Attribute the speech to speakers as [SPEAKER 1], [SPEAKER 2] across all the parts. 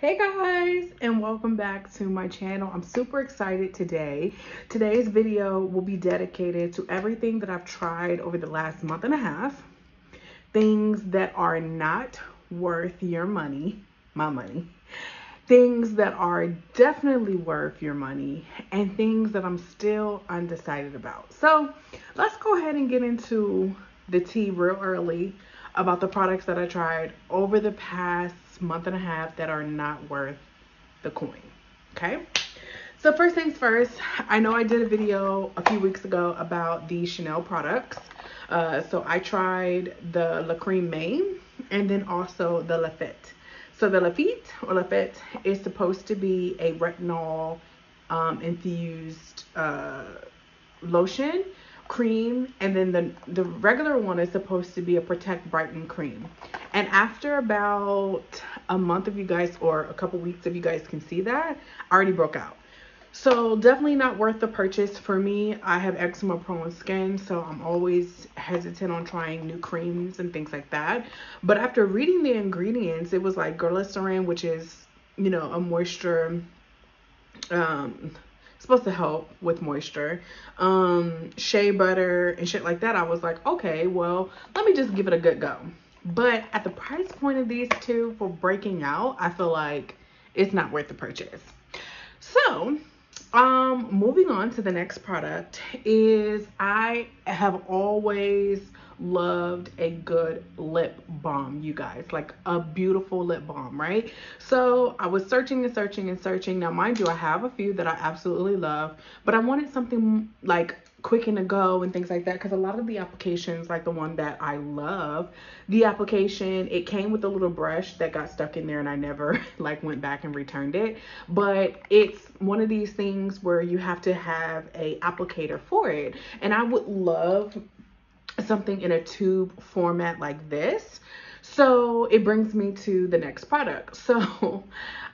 [SPEAKER 1] Hey guys and welcome back to my channel. I'm super excited today. Today's video will be dedicated to everything that I've tried over the last month and a half. Things that are not worth your money, my money. Things that are definitely worth your money and things that I'm still undecided about. So let's go ahead and get into the tea real early about the products that I tried over the past month and a half that are not worth the coin. Okay. So first things first, I know I did a video a few weeks ago about the Chanel products. Uh, so I tried the La Creme Main and then also the Lafite. So the Lafite or Lafite is supposed to be a retinol um, infused uh, lotion cream and then the the regular one is supposed to be a protect brighten cream. And after about a month of you guys or a couple weeks if you guys can see that I already broke out. So definitely not worth the purchase for me. I have eczema prone skin so i'm always hesitant on trying new creams and things like that. But after reading the ingredients it was like glycerin which is you know a moisture um supposed to help with moisture um shea butter and shit like that. I was like okay well let me just give it a good go. But at the price point of these two for breaking out i feel like it's not worth the purchase. So um moving on to the next product is i have always loved a good lip balm you guys. Like a beautiful lip balm right? So i was searching and searching and searching. Now mind you i have a few that i absolutely love but i wanted something like quick and to go and things like that because a lot of the applications like the one that i love the application it came with a little brush that got stuck in there and i never like went back and returned it. But it's one of these things where you have to have a applicator for it. And i would love something in a tube format like this. So it brings me to the next product. So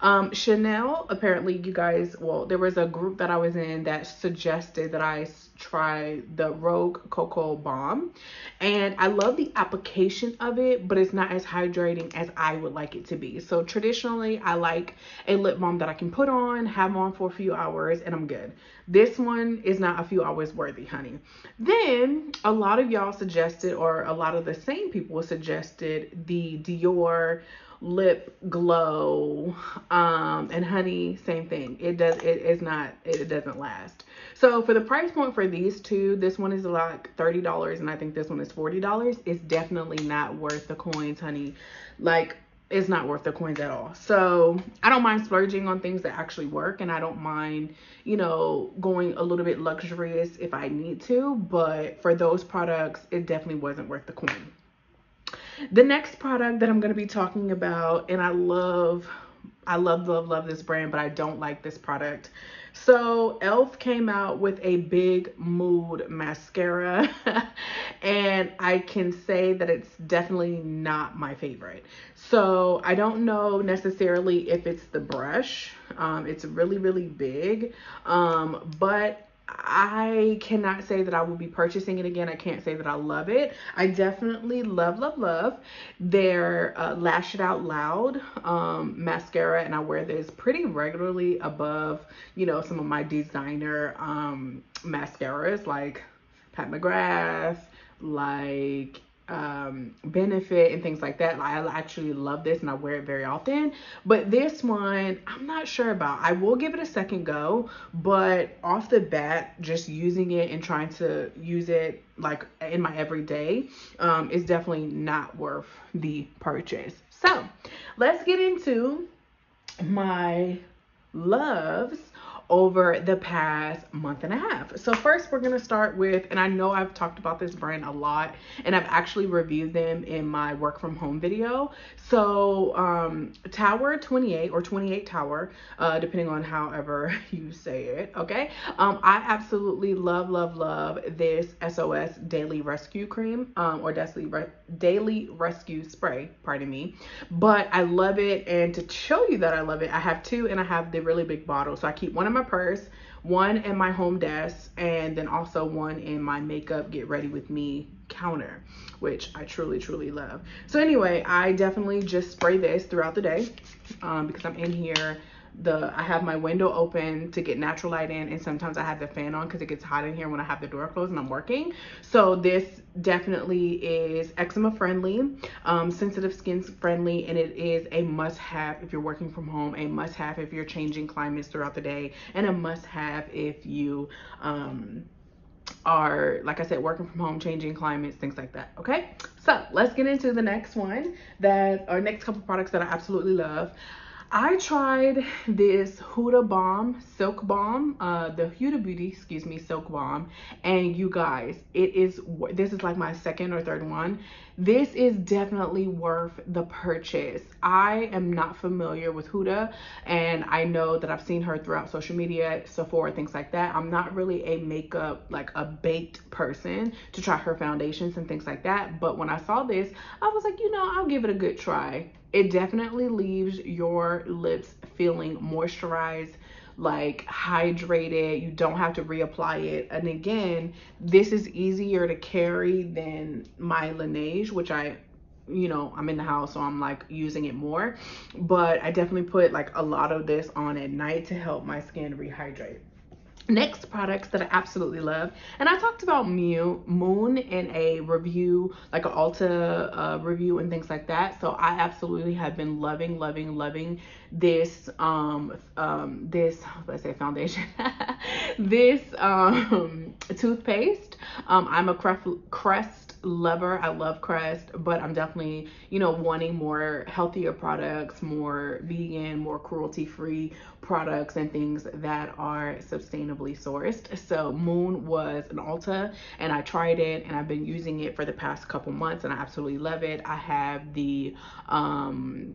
[SPEAKER 1] um, Chanel, apparently you guys, well, there was a group that I was in that suggested that I try the Rouge Coco Balm. And I love the application of it, but it's not as hydrating as I would like it to be. So traditionally, I like a lip balm that I can put on, have on for a few hours, and I'm good. This one is not a few hours worthy, honey. Then a lot of y'all suggested, or a lot of the same people suggested the Dior lip glow um and honey same thing. It does it is not it doesn't last. So for the price point for these two this one is like 30 dollars and i think this one is 40 dollars. It's definitely not worth the coins honey. Like it's not worth the coins at all. So i don't mind splurging on things that actually work and i don't mind you know going a little bit luxurious if i need to but for those products it definitely wasn't worth the coin the next product that I'm going to be talking about, and I love, I love, love, love this brand, but I don't like this product. So e.l.f. came out with a big mood mascara and I can say that it's definitely not my favorite. So I don't know necessarily if it's the brush. Um, it's really, really big. Um, but I cannot say that I will be purchasing it again. I can't say that I love it. I definitely love, love, love their uh, Lash It Out Loud um, mascara, and I wear this pretty regularly above, you know, some of my designer um, mascaras like Pat McGrath, like um benefit and things like that. I actually love this and i wear it very often. But this one i'm not sure about. I will give it a second go but off the bat just using it and trying to use it like in my everyday um is definitely not worth the purchase. So let's get into my loves over the past month and a half. So first we're going to start with, and I know I've talked about this brand a lot and I've actually reviewed them in my work from home video. So um, Tower 28 or 28 Tower, uh, depending on however you say it, okay? Um, I absolutely love, love, love this SOS Daily Rescue Cream um, or Daily, Re Daily Rescue Spray, pardon me. But I love it and to show you that I love it, I have two and I have the really big bottle. So I keep one in my purse, one in my home desk, and then also one in my makeup get ready with me counter, which I truly, truly love. So anyway, I definitely just spray this throughout the day um, because I'm in here the I have my window open to get natural light in and sometimes I have the fan on because it gets hot in here when I have the door closed and I'm working. So this definitely is eczema friendly, um, sensitive skin friendly, and it is a must have if you're working from home, a must have if you're changing climates throughout the day, and a must have if you um, are, like I said, working from home, changing climates, things like that. Okay, so let's get into the next one that, our next couple products that I absolutely love. I tried this Huda Balm Silk Balm, uh, the Huda Beauty, excuse me, Silk Balm. And you guys, it is, this is like my second or third one. This is definitely worth the purchase. I am not familiar with Huda and I know that I've seen her throughout social media, Sephora, things like that. I'm not really a makeup, like a baked person to try her foundations and things like that. But when I saw this, I was like, you know, I'll give it a good try it definitely leaves your lips feeling moisturized like hydrated you don't have to reapply it. And again this is easier to carry than my Laneige which I you know I'm in the house so I'm like using it more. But I definitely put like a lot of this on at night to help my skin rehydrate Next products that I absolutely love, and I talked about Mew, Moon in a review, like an Ulta uh, review and things like that. So I absolutely have been loving, loving, loving this, um, um, this, let's say foundation, this um, toothpaste. Um, I'm a Crest lover. I love Crest, but I'm definitely, you know, wanting more healthier products, more vegan, more cruelty free products and things that are sustainably sourced. So Moon was an Ulta and I tried it and I've been using it for the past couple months and I absolutely love it. I have the um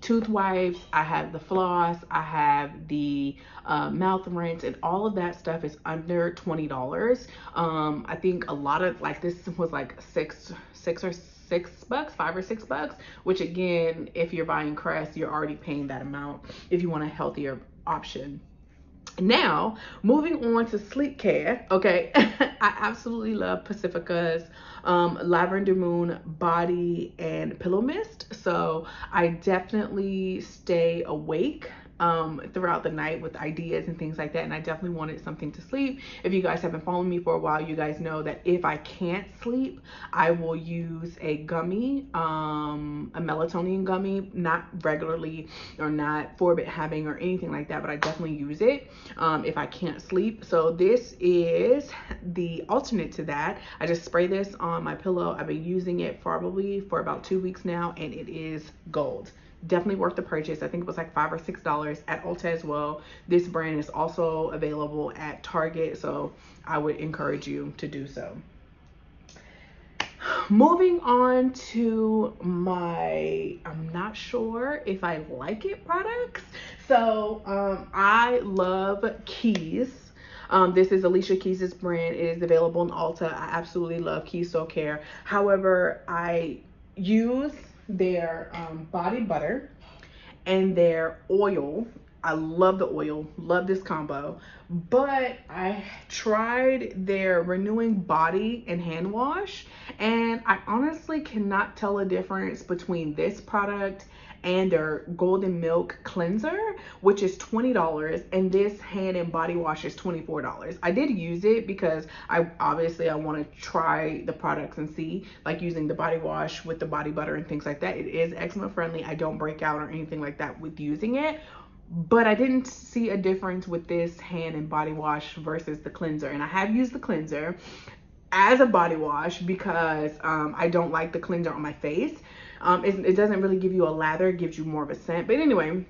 [SPEAKER 1] tooth wipes, I have the floss, I have the uh, mouth rinse, and all of that stuff is under $20. Um, I think a lot of like this was like six, six or six bucks, five or six bucks, which again, if you're buying Crest, you're already paying that amount if you want a healthier option. Now, moving on to sleep care, okay, I absolutely love Pacifica's um, Lavender Moon Body and Pillow Mist. So I definitely stay awake um, throughout the night with ideas and things like that. And I definitely wanted something to sleep. If you guys have been following me for a while, you guys know that if I can't sleep, I will use a gummy, um, a melatonin gummy, not regularly or not forbid having or anything like that, but I definitely use it um, if I can't sleep. So this is the alternate to that. I just spray this on my pillow. I've been using it probably for about two weeks now and it is gold definitely worth the purchase. I think it was like five or six dollars at Ulta as well. This brand is also available at Target, so I would encourage you to do so. Moving on to my, I'm not sure if I like it products. So um, I love Keys. Um, this is Alicia Keys' brand. It is available in Ulta. I absolutely love Keys Soul Care. However, I use their um, body butter and their oil. I love the oil, love this combo. But I tried their renewing body and hand wash, and I honestly cannot tell a difference between this product and their golden milk cleanser which is $20 and this hand and body wash is $24 I did use it because I obviously I want to try the products and see like using the body wash with the body butter and things like that. It is eczema friendly. I don't break out or anything like that with using it. But I didn't see a difference with this hand and body wash versus the cleanser. And I have used the cleanser as a body wash because um, I don't like the cleanser on my face um, it, it doesn't really give you a lather, it gives you more of a scent. But anyway,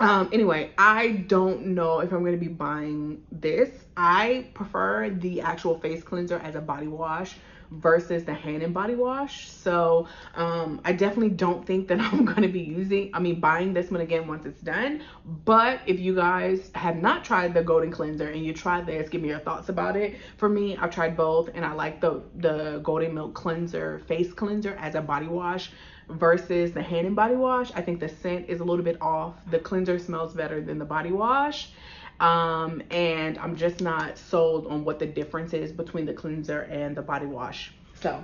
[SPEAKER 1] um anyway i don't know if i'm going to be buying this i prefer the actual face cleanser as a body wash versus the hand and body wash. So um i definitely don't think that i'm going to be using i mean buying this one again once it's done. But if you guys have not tried the golden cleanser and you try this give me your thoughts about it. For me i've tried both and i like the the golden milk cleanser face cleanser as a body wash versus the hand and body wash. I think the scent is a little bit off. The cleanser smells better than the body wash Um, and I'm just not sold on what the difference is between the cleanser and the body wash. So,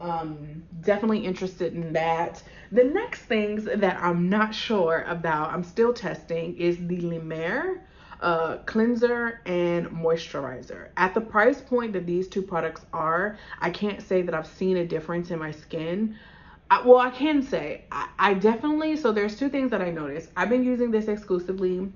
[SPEAKER 1] um, definitely interested in that. The next things that I'm not sure about, I'm still testing, is the Mer uh, cleanser and moisturizer. At the price point that these two products are, I can't say that I've seen a difference in my skin. I, well, I can say I, I definitely, so there's two things that I noticed. I've been using this exclusively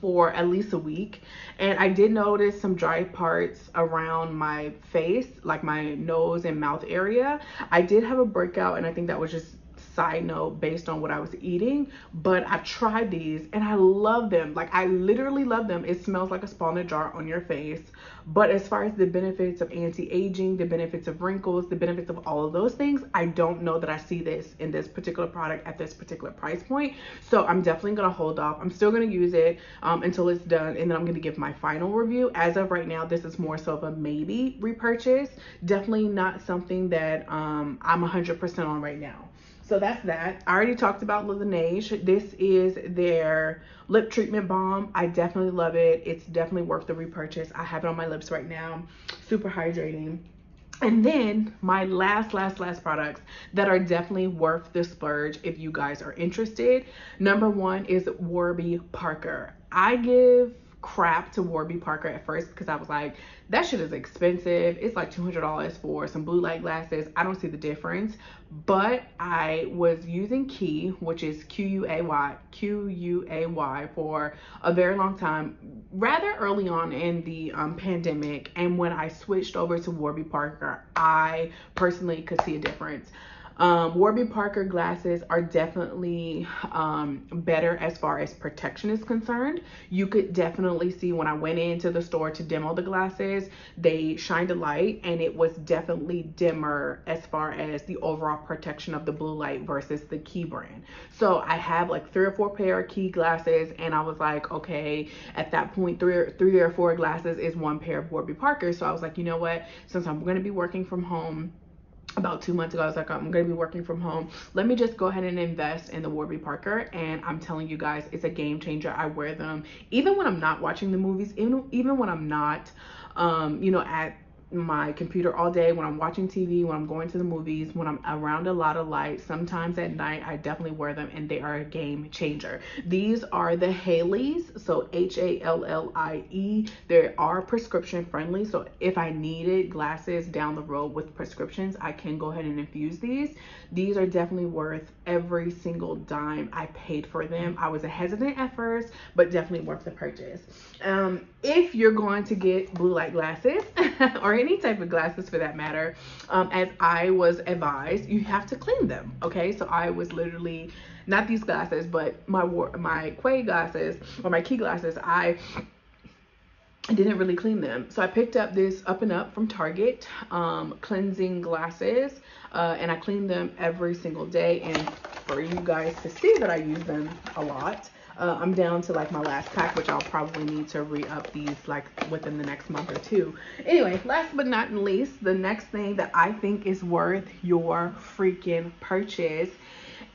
[SPEAKER 1] for at least a week. And I did notice some dry parts around my face like my nose and mouth area. I did have a breakout and I think that was just side note based on what I was eating, but I've tried these and I love them. Like I literally love them. It smells like a spa in a jar on your face. But as far as the benefits of anti-aging, the benefits of wrinkles, the benefits of all of those things, I don't know that I see this in this particular product at this particular price point. So I'm definitely gonna hold off. I'm still gonna use it um, until it's done and then I'm gonna give my final review. As of right now, this is more so of a maybe repurchase. Definitely not something that um, I'm 100% on right now. So that's that. I already talked about Laneige. This is their lip treatment balm. I definitely love it. It's definitely worth the repurchase. I have it on my lips right now. Super hydrating. And then my last, last, last products that are definitely worth the splurge if you guys are interested. Number one is Warby Parker. I give crap to Warby Parker at first because I was like, that shit is expensive. It's like $200 for some blue light glasses. I don't see the difference. But I was using Quay, which is Q-U-A-Y, Q-U-A-Y for a very long time, rather early on in the um, pandemic. And when I switched over to Warby Parker, I personally could see a difference. Um, Warby Parker glasses are definitely um, better as far as protection is concerned. You could definitely see when I went into the store to demo the glasses, they shined a light and it was definitely dimmer as far as the overall protection of the blue light versus the Quay brand. So I have like three or four pair of Quay glasses and I was like, okay, at that point, three or, three or four glasses is one pair of Warby Parker. So I was like, you know what, since I'm going to be working from home, about two months ago, I was like, I'm gonna be working from home. Let me just go ahead and invest in the Warby Parker. And I'm telling you guys, it's a game changer. I wear them even when I'm not watching the movies, even even when I'm not, um, you know, at my computer all day when I'm watching TV, when I'm going to the movies, when I'm around a lot of light. Sometimes at night, I definitely wear them and they are a game changer. These are the Hallie, so H A L L I E. They are prescription friendly, so if I needed glasses down the road with prescriptions, I can go ahead and infuse these. These are definitely worth every single dime I paid for them. I was a hesitant at first, but definitely worth the purchase. Um, if you're going to get blue light glasses or any type of glasses for that matter, um, as I was advised, you have to clean them. Okay, so I was literally not these glasses, but my my Quay glasses or my Quay glasses. I didn't really clean them. So I picked up this Up and Up from Target um, cleansing glasses uh, and I clean them every single day. And for you guys to see that I use them a lot, uh, I'm down to like my last pack, which I'll probably need to re-up these like within the next month or two. Anyway, last but not least, the next thing that I think is worth your freaking purchase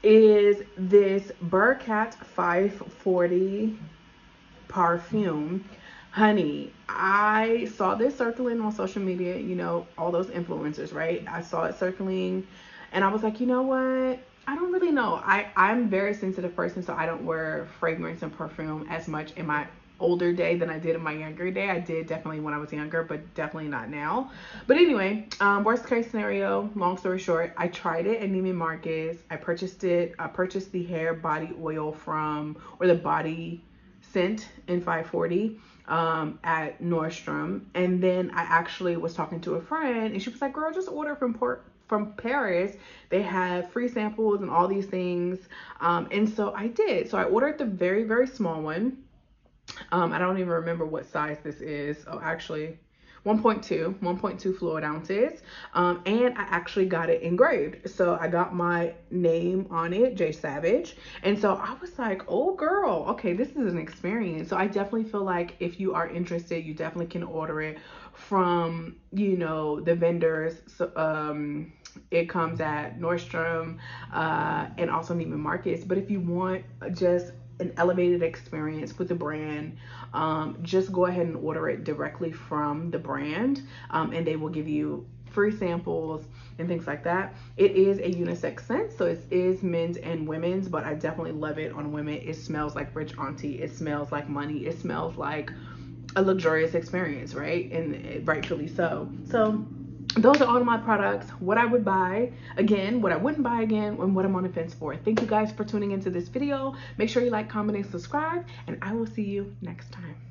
[SPEAKER 1] is this Baccarat 540 perfume. Honey, I saw this circling on social media, you know, all those influencers, right? I saw it circling and I was like, you know what? I don't really know. I, I'm very sensitive person, so I don't wear fragrance and perfume as much in my older day than I did in my younger day. I did definitely when I was younger, but definitely not now. But anyway, um, worst case scenario, long story short, I tried it at Neiman Marcus. I purchased it. I purchased the hair body oil from, or the body scent in 540 um, at Nordstrom. And then I actually was talking to a friend and she was like, girl, just order from Port from Paris, they have free samples and all these things. Um, and so I did. So I ordered the very, very small one. Um, I don't even remember what size this is. Oh, actually, 1.2, 1.2 fluid ounces. Um, and I actually got it engraved. So I got my name on it, Jay Savage. And so I was like, oh girl, okay, this is an experience. So I definitely feel like if you are interested, you definitely can order it from, you know, the vendors. So, um, it comes at Nordstrom uh, and also Neiman Marcus. But if you want just an elevated experience with the brand, um, just go ahead and order it directly from the brand um, and they will give you free samples and things like that. It is a unisex scent, so it is men's and women's, but I definitely love it on women. It smells like rich auntie. It smells like money. It smells like a luxurious experience, right? And rightfully so. So those are all my products. What i would buy again what i wouldn't buy again and what i'm on the fence for. Thank you guys for tuning into this video. Make sure you like comment and subscribe and i will see you next time